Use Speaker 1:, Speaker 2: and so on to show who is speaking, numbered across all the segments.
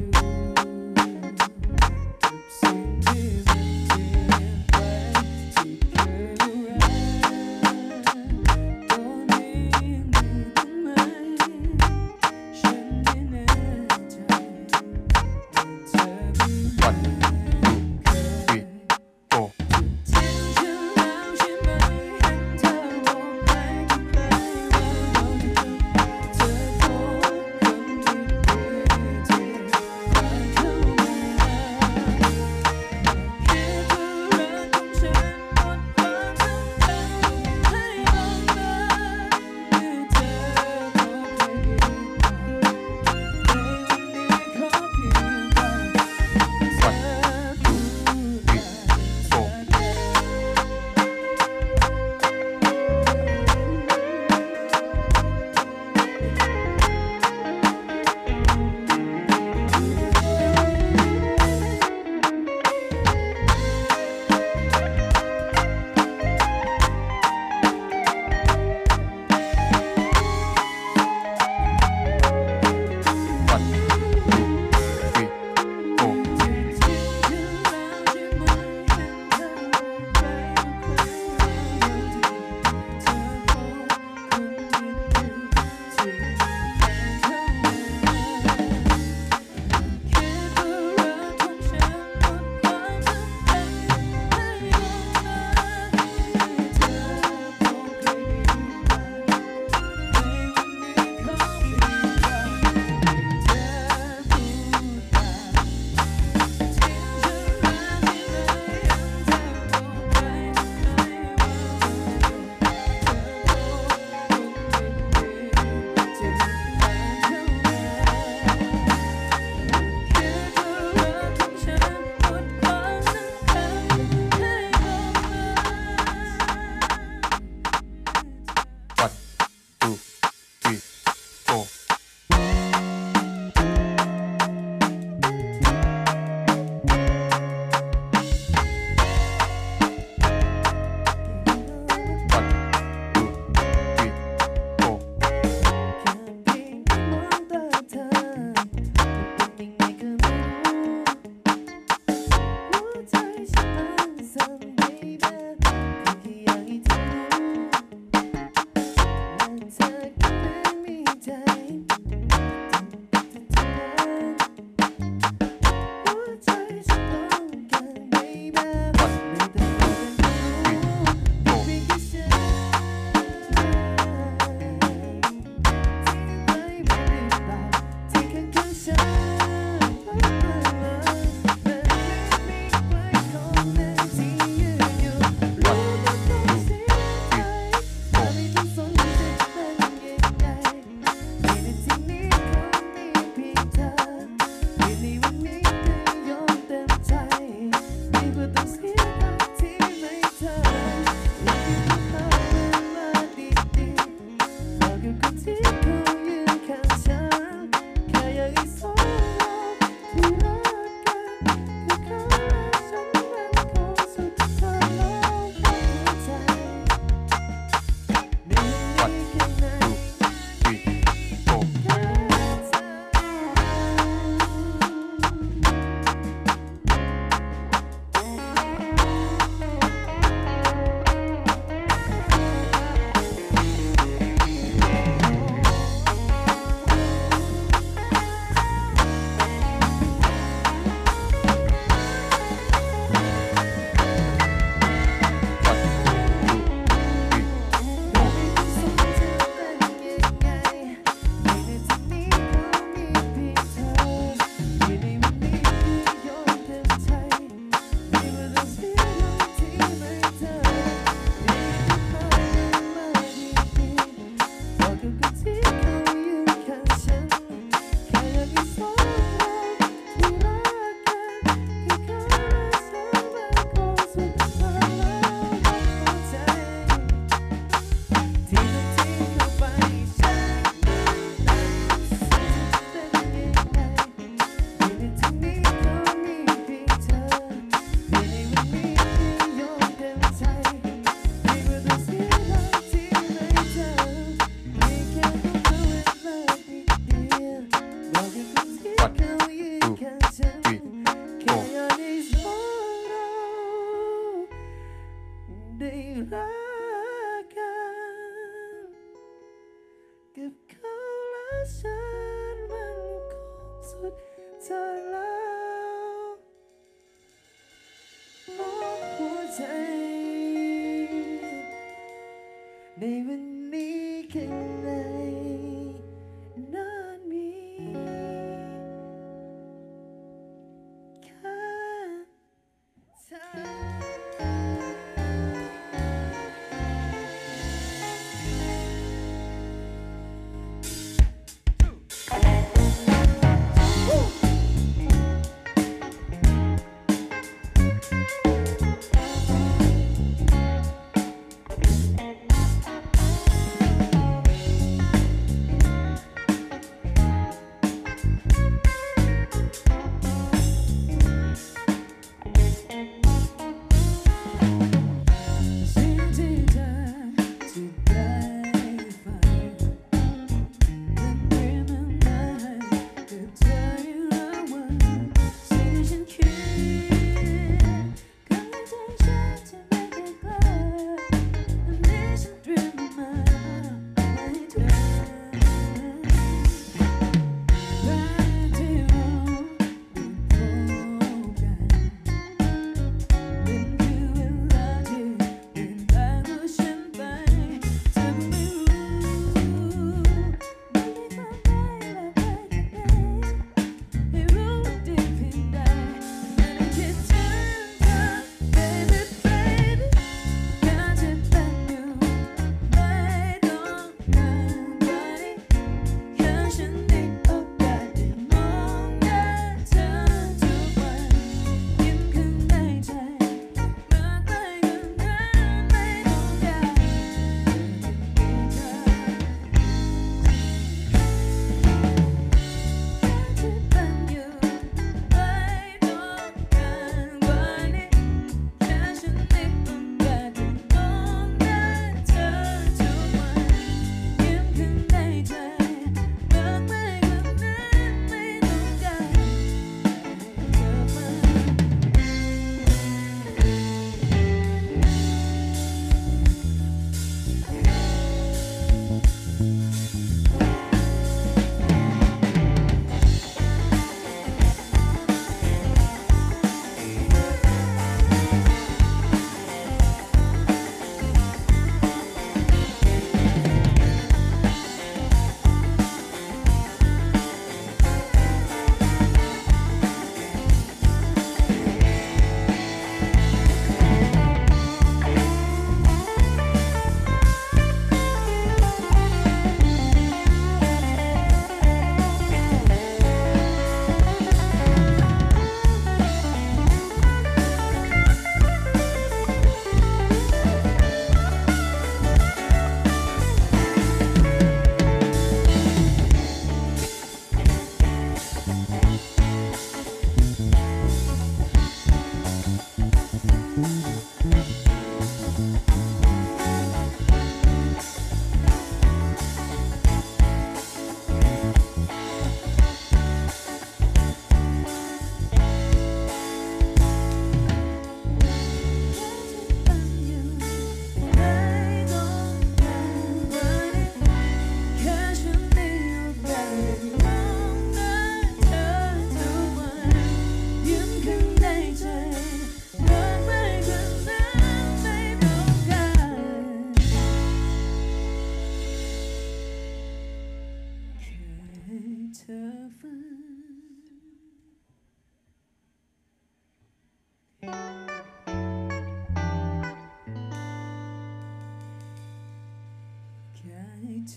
Speaker 1: do. ฉันมันคงสุดเธแล้วมองหัวใจในวัน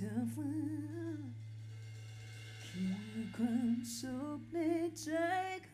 Speaker 1: tougher. Can you come so play tight?